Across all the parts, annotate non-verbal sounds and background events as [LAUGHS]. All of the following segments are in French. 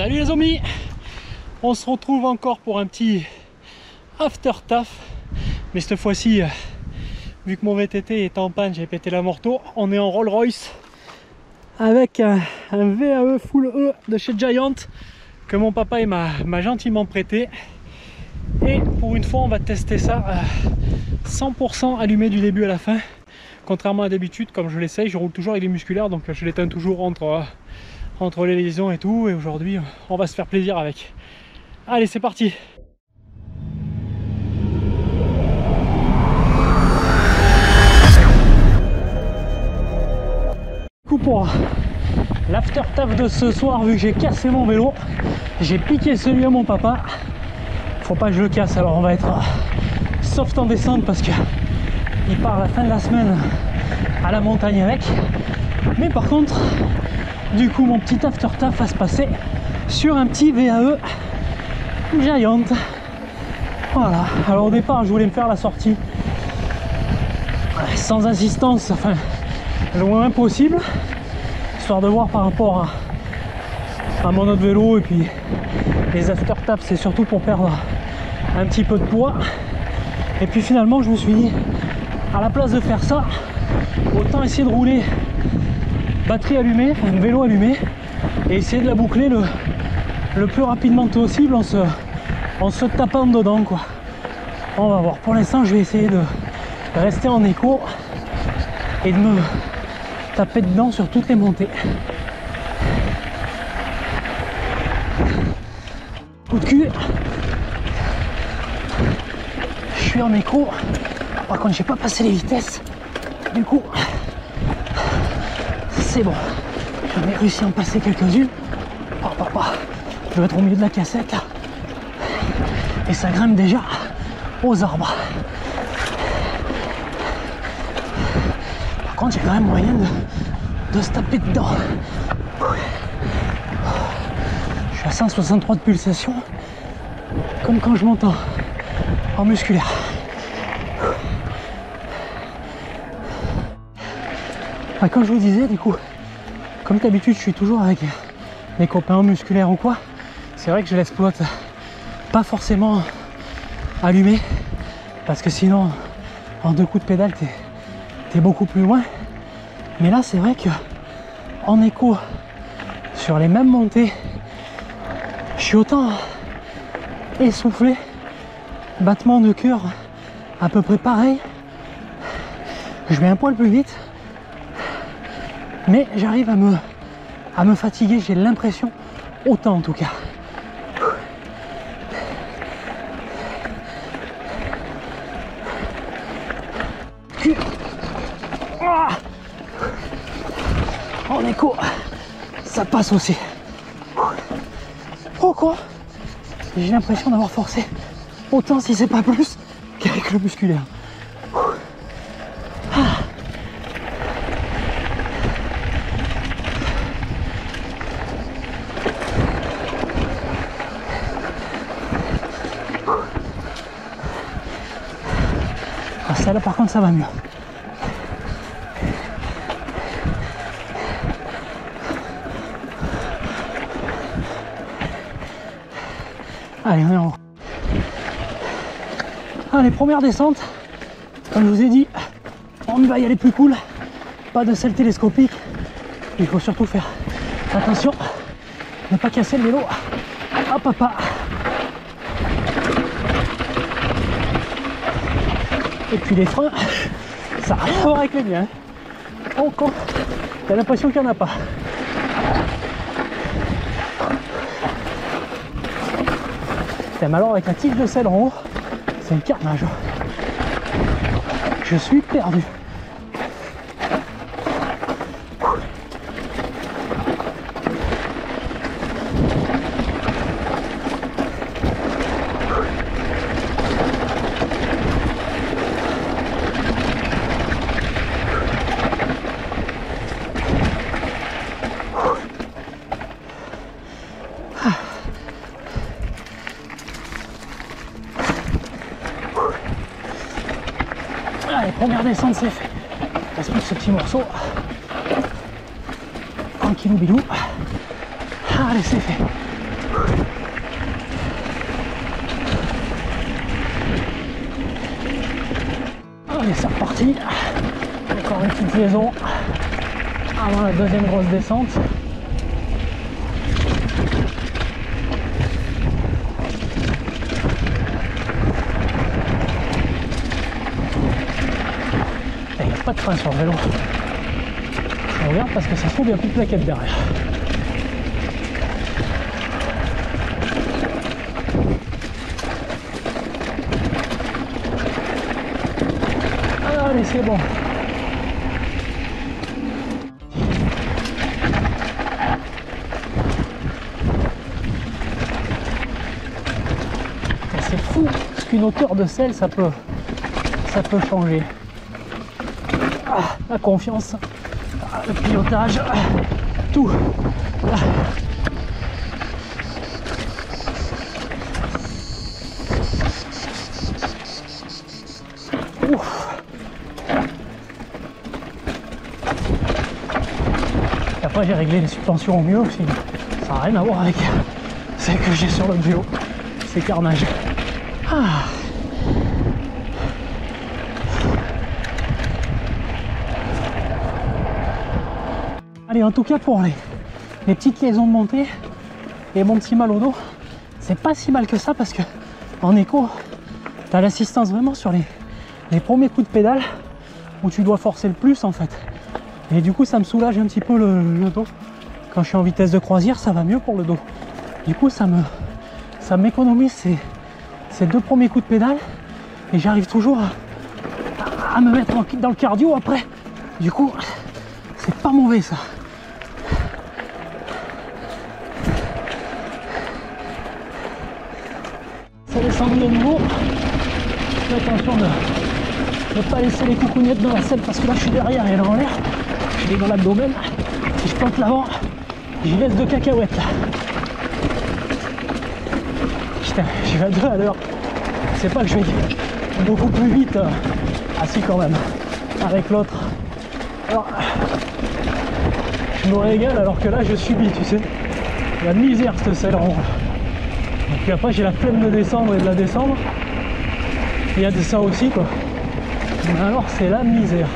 Salut les amis On se retrouve encore pour un petit after taf. Mais cette fois-ci, euh, vu que mon VTT est en panne, j'ai pété la morteau, on est en Rolls Royce avec un, un VAE Full E de chez Giant que mon papa m'a gentiment prêté. Et pour une fois, on va tester ça euh, 100% allumé du début à la fin. Contrairement à d'habitude, comme je l'essaye, je roule toujours avec les musculaires, donc je l'éteins toujours entre, euh, entre les liaisons et tout. Et aujourd'hui, on va se faire plaisir avec. Allez, c'est parti coup pour l'after taf de ce soir vu que j'ai cassé mon vélo j'ai piqué celui à mon papa faut pas que je le casse alors on va être soft en descente parce que il part la fin de la semaine à la montagne avec mais par contre du coup mon petit after taf va se passer sur un petit VAE Giant. Voilà. Alors au départ je voulais me faire la sortie sans assistance enfin le moins possible histoire de voir par rapport à, à mon autre vélo et puis les after taps c'est surtout pour perdre un petit peu de poids. Et puis finalement je me suis dit à la place de faire ça autant essayer de rouler batterie allumée, vélo allumé et essayer de la boucler le, le plus rapidement possible en se, en se tapant dedans quoi on va voir pour l'instant je vais essayer de rester en écho et de me taper dedans sur toutes les montées. Coup de cul. Je suis en écho. Par contre, j'ai pas passé les vitesses. Du coup, c'est bon. J'en ai réussi à en passer quelques-unes. Oh, papa, je vais être au milieu de la cassette. Et ça grimpe déjà aux arbres. Par contre, a quand même moyen de, de se taper dedans. Je suis à 163 de pulsation, comme quand je monte en, en musculaire. Enfin, comme je vous disais, du coup, comme d'habitude, je suis toujours avec mes copains en musculaire ou quoi. C'est vrai que je l'exploite pas forcément allumé, parce que sinon, en deux coups de pédale, t'es t'es beaucoup plus loin. Mais là, c'est vrai que en écho sur les mêmes montées, je suis autant essoufflé, battement de cœur à peu près pareil. Je vais un poil plus vite, mais j'arrive à me, à me fatiguer, j'ai l'impression, autant en tout cas. En écho, ça passe aussi. Oh quoi J'ai l'impression d'avoir forcé autant si c'est pas plus qu'avec le musculaire. Ah, celle-là par contre ça va mieux. Allez, on est en haut. Allez, première descente. Comme je vous ai dit, on va y aller plus cool. Pas de selle télescopique. Il faut surtout faire attention, ne pas casser le vélo. Hop, hop, hop. Et puis les freins, ça n'a rien à voir avec les miens. Oh con, t'as l'impression qu'il n'y en a pas. Mais alors avec la tige de selle en haut, c'est un carnage. Je suis perdu. Allez, première descente, c'est fait. Reste plus ce petit morceau. Tranquillou bilou. Allez, c'est fait. Allez, c'est reparti. Encore une petite liaison avant la deuxième grosse descente. Il n'y a pas de frein sur le vélo. Je regarde parce que ça se trouve, il n'y a plus de plaquette derrière. Allez, c'est bon. C'est fou ce qu'une hauteur de sel ça peut ça peut changer. La confiance, le pilotage, tout. Et après j'ai réglé les suspensions au mieux aussi. Ça n'a rien à voir avec celle que j'ai sur l'autre vélo. C'est carnage. Ah. Allez, en tout cas pour les, petites liaisons de montée et mon petit mal au dos, c'est pas si mal que ça parce que en écho, tu as l'assistance vraiment sur les, les premiers coups de pédale où tu dois forcer le plus en fait. Et du coup, ça me soulage un petit peu le, dos. Quand je suis en vitesse de croisière, ça va mieux pour le dos. Du coup, ça me ça m'économise ces, ces deux premiers coups de pédale et j'arrive toujours à, me mettre dans le cardio après. Du coup, c'est pas mauvais ça. Ça descend de nouveau. Fais attention de ne pas laisser les coucougnettes dans la selle parce que là je suis derrière et elle est en l'air. Je l'ai dans l'abdomen. Si je plante l'avant, j'y laisse deux cacahuètes là. Putain, je vais à deux à l'heure. C'est pas que je vais beaucoup plus vite. euh, Ah si quand même. Avec l'autre. Alors, je me régale alors que là je subis, tu sais. La misère cette selle haut. Et puis après j'ai la flemme de descendre et de la descendre. Il y a de ça aussi quoi. Mais alors c'est la misère.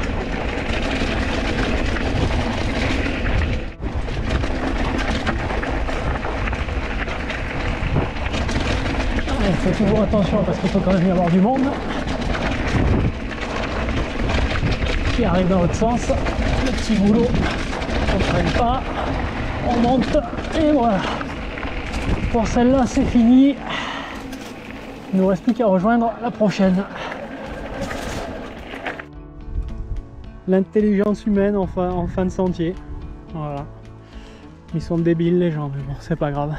Ouais, Fais toujours attention parce qu'il faut quand même y avoir du monde. Qui arrive dans l'autre sens. Le petit boulot. On ne traîne pas. On monte. Et voilà. Pour celle-là, c'est fini. Il nous reste plus qu'à rejoindre la prochaine. L'intelligence humaine en fin, en fin de sentier. Voilà. Ils sont débiles les gens, mais bon, c'est pas grave.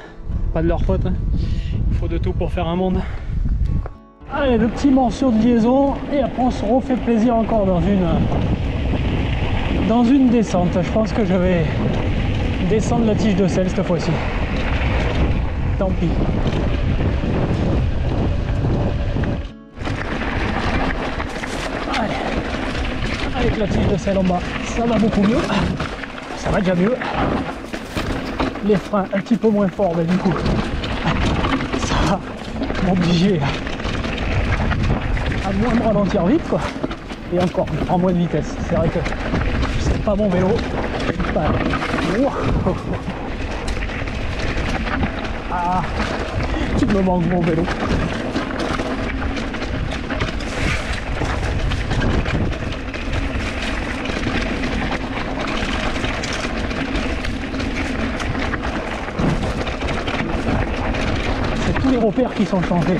Pas de leur faute. hein. Il faut de tout pour faire un monde. Allez, le petit morceau de liaison et après on se refait plaisir encore dans une dans une descente. Je pense que je vais descendre la tige de sel cette fois-ci. Tant pis. Avec la tige de sel en bas, ça va beaucoup mieux. Ça va déjà mieux. Les freins un petit peu moins forts, mais du coup, ça va m'obliger à moins me ralentir vite quoi. Et encore en moins de vitesse. C'est vrai que c'est pas mon vélo. Pas-. Ah, il me manque mon vélo. C'est tous les repères qui sont changés.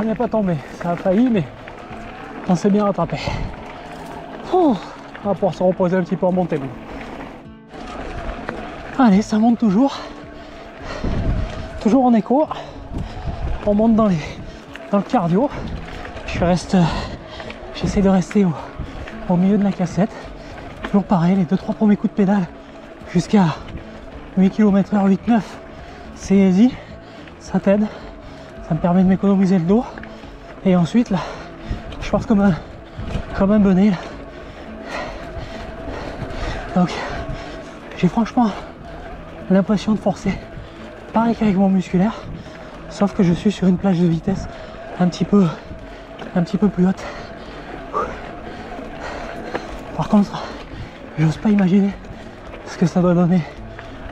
On n'est pas tombé. Ça a failli, mais on s'est bien rattrapé. On va pouvoir se reposer un petit peu en montée. Allez, ça monte toujours. Toujours en écho. On monte dans, les, dans le cardio. Je reste. J'essaie de rester au, au milieu de la cassette. Toujours pareil, les 2-3 premiers coups de pédale jusqu'à 8 km h 8-9. C'est easy. Ça t'aide. Ça me permet de m'économiser le dos. Et ensuite, là, je pense comme un, comme un bonnet. là. Donc, j'ai franchement l'impression de forcer. Pareil qu'avec mon musculaire. Sauf que je suis sur une plage de vitesse un petit peu, un petit peu plus haute. Par contre, j'ose pas imaginer ce que ça doit donner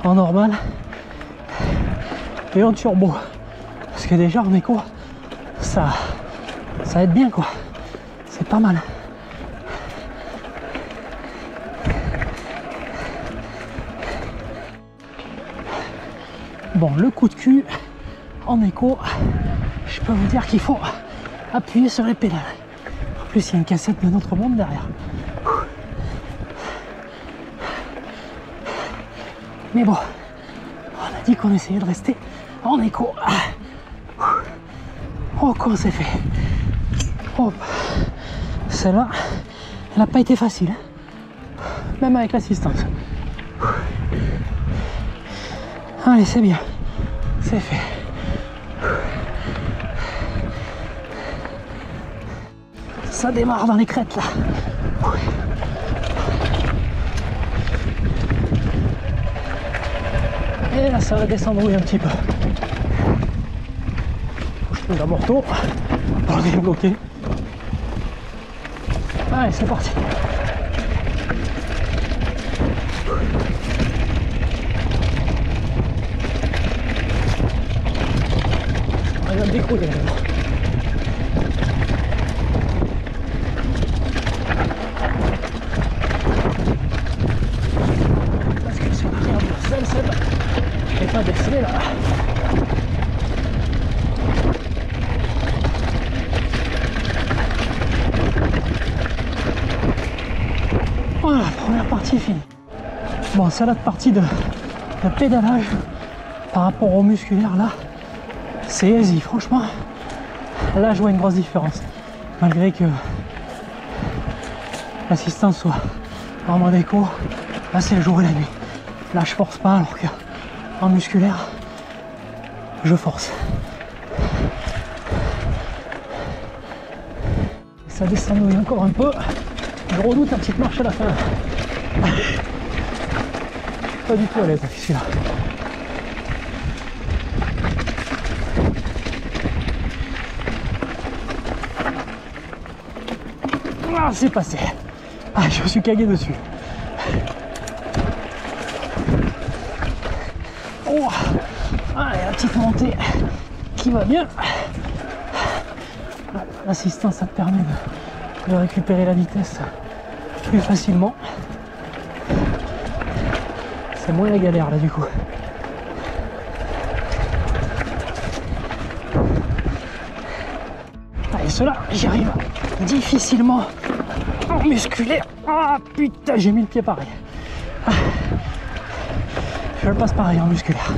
en normal et en turbo. Parce que déjà en écho, ça, ça aide bien quoi. C'est pas mal. Bon, le coup de cul en écho, je peux vous dire qu'il faut appuyer sur les pédales. En plus, il y a une cassette de notre monde derrière. Mais bon, on a dit qu'on essayait de rester en écho. Oh, comment c'est fait Hop. Celle-là, elle n'a pas été facile. hein. Même avec l'assistance. Allez, c'est bien. C'est fait. Ça démarre dans les crêtes là. Et là, ça va descendre un petit peu. D'abord tôt pour le débloquer. Allez, c'est parti. On va décoller maintenant. Parce que c'est la merde, celle, celle. Je vais pas déceler là. Voilà, première partie finie. Bon, c'est la partie de, de pédalage par rapport au musculaire là. C'est easy, franchement. Là, je vois une grosse différence. Malgré que l'assistance soit en mode écho, là c'est le jour et la nuit. Là, je force pas alors que en musculaire, je force. Ça descend encore un peu. Je redoute la petite marche à la fin. [LAUGHS] Pas du tout à l'aise avec celui-là. Ah, c'est passé. Ah, je me suis cagué dessus. Oh, ah, la petite montée qui va bien. L'assistance, ça te permet de récupérer la vitesse plus facilement. C'est moins la galère là du coup. Et cela, j'y arrive difficilement en musculaire. Ah putain, j'ai mis le pied pareil. Ah. Je le passe pareil en musculaire.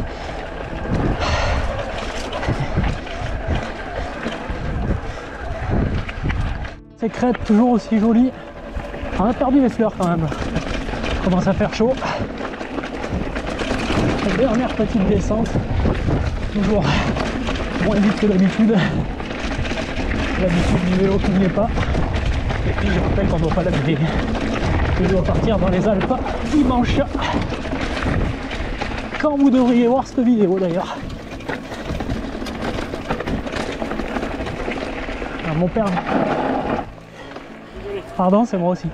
Ces crêtes toujours aussi jolies. On a perdu les fleurs quand même. Commence à faire chaud. Dernière petite descente. Toujours moins vite que d'habitude. L'habitude du vélo qui n'y est pas. Et puis je rappelle qu'on ne doit pas l'habiller. Je dois partir dans les Alpes dimanche. Quand vous devriez voir cette vidéo d'ailleurs. Ah, mon père. Pardon, c'est moi aussi.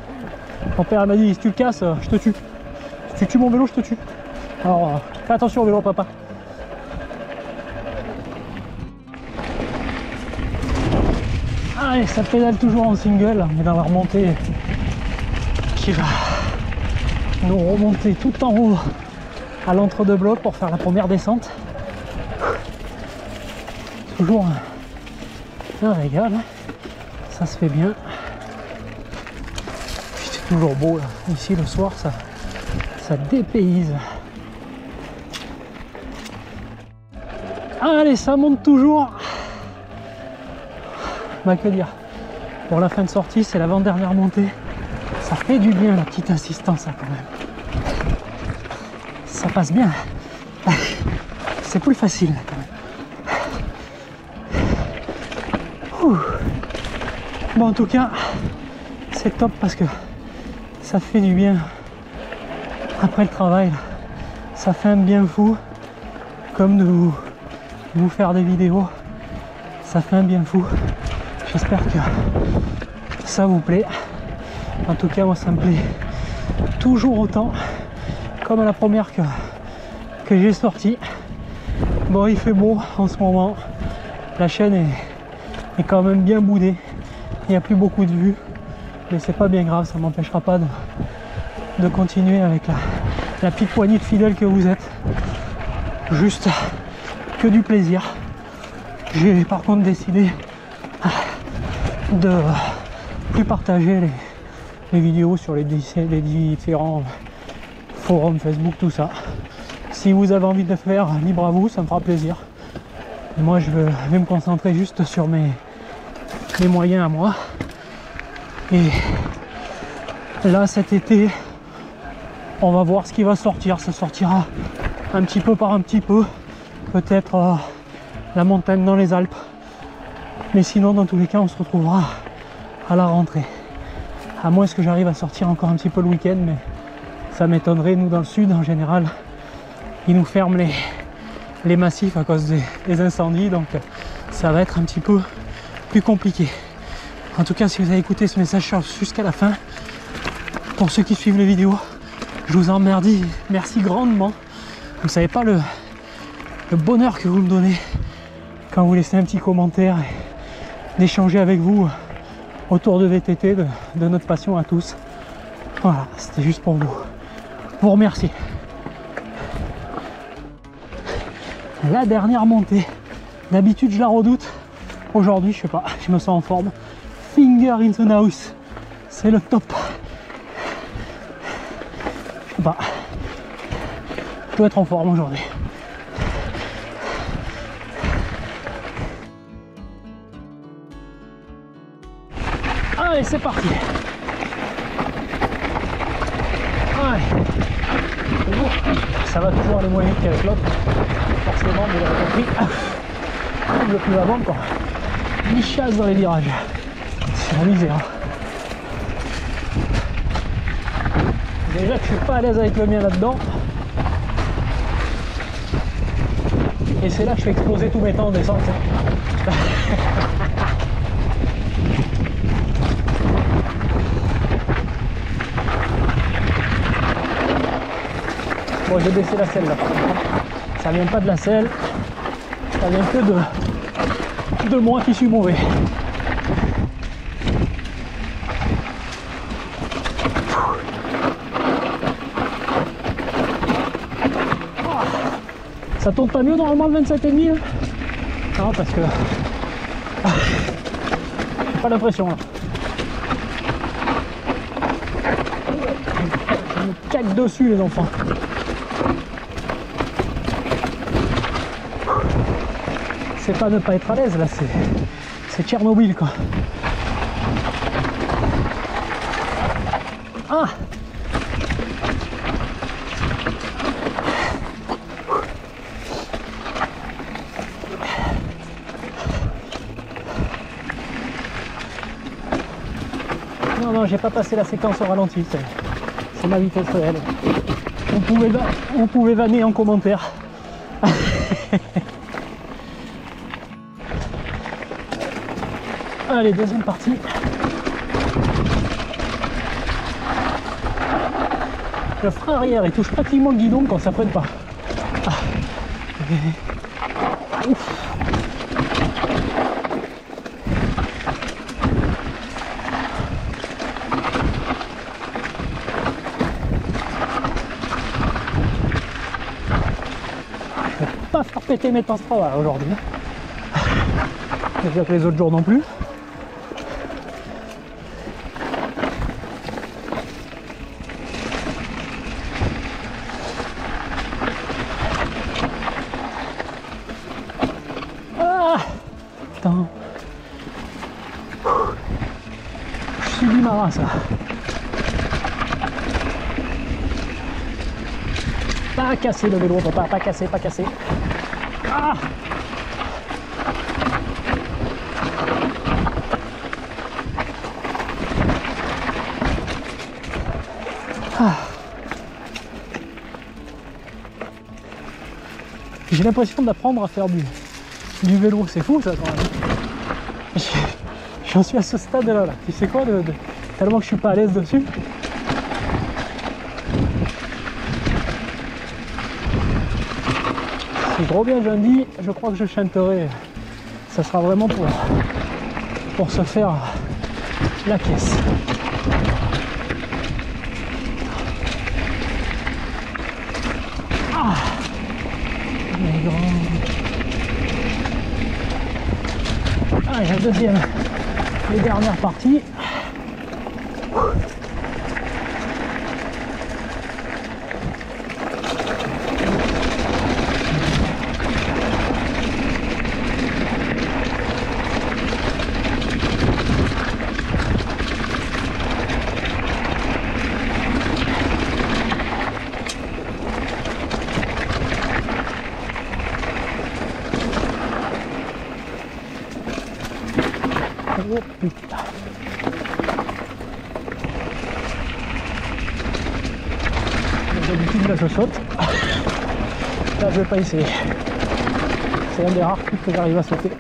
Mon père m'a dit si tu le casses, je te tue. Si tu tues mon vélo, je te tue. Alors fais attention au vélo papa. Allez, ça pédale toujours en single, mais dans la remontée qui va nous remonter tout en haut à l'entre-deux blocs pour faire la première descente. Toujours un, un régal, hein. ça se fait bien. C'est toujours beau là. Ici le soir, ça, ça dépayse. Allez, ça monte toujours. Bah que dire. Pour la fin de sortie, c'est l'avant-dernière montée. Ça fait du bien la petite assistance là, quand même. Ça passe bien. C'est plus facile là, quand même. Bon en tout cas, c'est top parce que ça fait du bien après le travail. Ça fait un bien fou. Comme de vous, vous faire des vidéos. Ça fait un bien fou. J'espère que ça vous plaît. En tout cas, moi, ça me plaît toujours autant, comme la première que, que j'ai sortie. Bon, il fait beau en ce moment. La chaîne est, est quand même bien boudée. Il n'y a plus beaucoup de vues, mais c'est pas bien grave. Ça m'empêchera pas de, de continuer avec la, la petite poignée de fidèles que vous êtes. Juste que du plaisir. J'ai par contre décidé de plus partager les, vidéos sur les, les différents forums Facebook, tout ça. Si vous avez envie de faire, libre à vous, ça me fera plaisir. Moi, je vais me concentrer juste sur mes, mes moyens à moi. Et là, cet été, on va voir ce qui va sortir. Ça sortira un petit peu par un petit peu. Peut-être euh, la montagne dans les Alpes. Mais sinon, dans tous les cas, on se retrouvera à la rentrée. À moins que j'arrive à sortir encore un petit peu le week-end, mais ça m'étonnerait. Nous, dans le sud, en général, ils nous ferment les, les massifs à cause des, incendies. Donc, ça va être un petit peu plus compliqué. En tout cas, si vous avez écouté ce message jusqu'à la fin, pour ceux qui suivent les vidéos, je vous en remercie, merci grandement. Vous savez pas le, le bonheur que vous me donnez quand vous laissez un petit commentaire et d'échanger avec vous autour de VTT, de, notre passion à tous. Voilà, c'était juste pour vous, vous remercier. La dernière montée, d'habitude je la redoute. Aujourd'hui, je sais pas, je me sens en forme. Finger in the nose, c'est le top. Je sais pas, je dois être en forme aujourd'hui. Allez, c'est parti. Ça va toujours aller moins vite qu'avec l'autre. Forcément, vous l'avez compris. Le plus avant quoi. Il chasse dans les virages. C'est la misère. Déjà que je suis pas à l'aise avec le mien là-dedans. Et c'est là que je fais exploser tous mes temps en descente. [LAUGHS] Bon, j'ai baissé la selle là. Ça vient pas de la selle, ça vient que de, de moi qui suis mauvais. Ça tourne pas mieux normalement le 27,5 là Non, parce que. Ah, pas l'impression là. Je me caque dessus les enfants. C'est pas ne pas être à l'aise là, c'est. Tchernobyl quoi. Ah Non, non, j'ai pas passé la séquence au ralenti, c'est- ma vitesse réelle. Vous pouvez, vous pouvez vanner en commentaire. Allez, deuxième partie. le frein arrière il touche pratiquement le guidon quand ça freine pas. Ah. Ouf. Pas faire péter mes temps aujourd'hui. C'est-à-dire que les autres jours non plus. Casser le vélo, papa, pas casser, pas casser. Ah Ah. J'ai l'impression d'apprendre à faire du, vélo, c'est fou ça quand même. J'en suis à ce stade là. Tu sais quoi, de- tellement que je suis pas à l'aise dessus. Si je reviens lundi, je crois que je chanterai. Ça sera vraiment pour, pour se faire la caisse. Grands. Allez, la deuxième et dernière partie. Oh putain. D'habitude là je saute. Là je vais C'est un des rares trucs que j'arrive à sauter.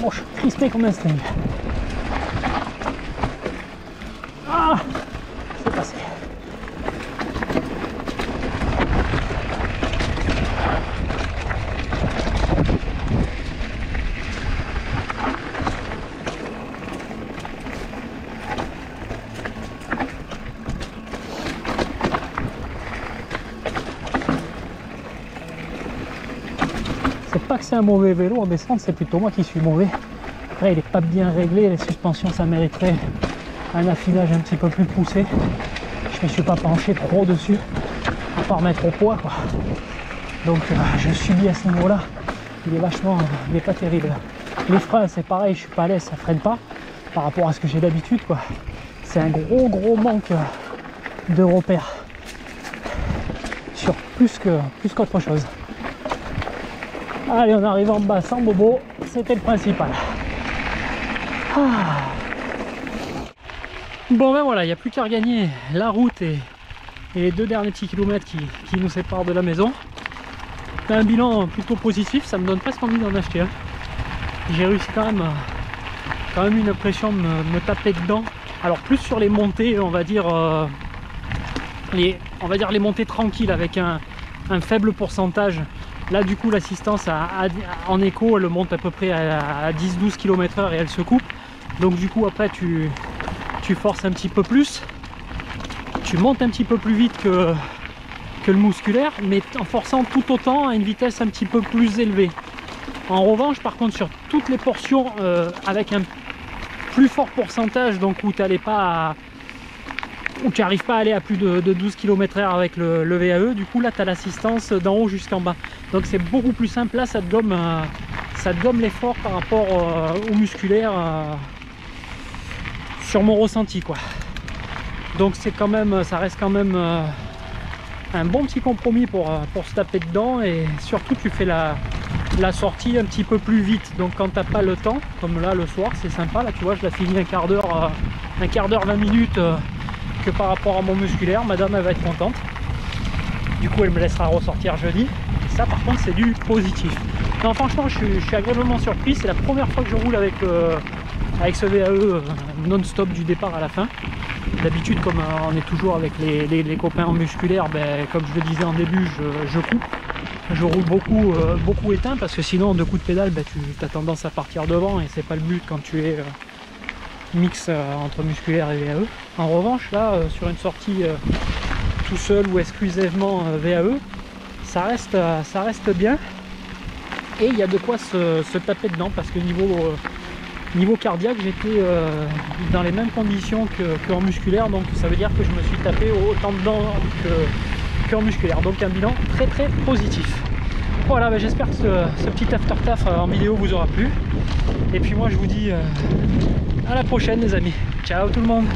Bon, je suis crispé comme un string. Ah C'est passé. C'est pas c'est un mauvais vélo en descente, c'est plutôt moi qui suis mauvais. Après, il est pas bien réglé, les suspensions, ça mériterait un affinage un petit peu plus poussé. Je me suis pas penché trop dessus, à part mettre au poids. Donc, euh, je subis à ce niveau-là. Il est vachement, il est pas terrible. Les freins, c'est pareil, je suis pas à l'aise, ça freine pas par rapport à ce que j'ai d'habitude. C'est un gros, gros manque euh, de repères sur plus que plus qu'autre chose. Allez, on arrive en bas sans bobo, c'était le principal. Ah. Bon ben voilà, il n'y a plus qu'à regagner la route et, les deux derniers petits kilomètres qui, nous séparent de la maison. C'est un bilan plutôt positif, ça me donne presque envie d'en acheter un. J'ai réussi quand même, quand même une impression de me, me taper dedans. Alors plus sur les montées, on va dire, euh, les, on va dire les montées tranquilles avec un faible pourcentage Là, du coup, l'assistance en écho, elle monte à peu près à, à 10-12 km/h et elle se coupe. Donc, du coup, après, tu, forces un petit peu plus. Tu montes un petit peu plus vite que, le musculaire, mais en forçant tout autant à une vitesse un petit peu plus élevée. En revanche, par contre, sur toutes les portions euh, avec un plus fort pourcentage, donc où tu n'allais pas où tu n'arrives pas à aller à plus de, de 12 km/h avec le, VAE, du coup là tu as l'assistance d'en haut jusqu'en bas. Donc c'est beaucoup plus simple, là ça te gomme, euh, ça te gomme l'effort par rapport euh, au musculaire euh, sur mon ressenti quoi. Donc c'est quand même, ça reste quand même un bon petit compromis pour, se taper dedans et surtout tu fais la, la sortie un petit peu plus vite. Donc quand t'as pas le temps, comme là le soir, c'est sympa, là tu vois je la finis un quart d'heure, un quart d'heure, 20 minutes que par rapport à mon musculaire, madame elle va être contente. Du coup elle me laissera ressortir jeudi. Et ça par contre c'est du positif. Non franchement je suis, agréablement surpris, c'est la première fois que je roule avec, euh, avec ce VAE euh, non-stop du départ à la fin. D'habitude, comme euh, on est toujours avec les, copains en musculaire, ben, comme je le disais en début, je, coupe. Je roule beaucoup, beaucoup éteint parce que sinon, de coups de pédale, ben, tu as tendance à partir devant et c'est pas le but quand tu es mix euh, entre musculaire et VAE. En revanche, là, euh, sur une sortie euh, tout seul ou exclusivement VAE, ça reste, ça reste bien. Et il y a de quoi se, taper dedans parce que niveau, niveau cardiaque, j'étais dans les mêmes conditions que, que musculaire. Donc ça veut dire que je me suis tapé autant dedans que, qu'en musculaire. Donc un bilan très très positif. Voilà, ben, j'espère que ce, petit after taf en vidéo vous aura plu. Et puis moi je vous dis à la prochaine les amis. Ciao tout le monde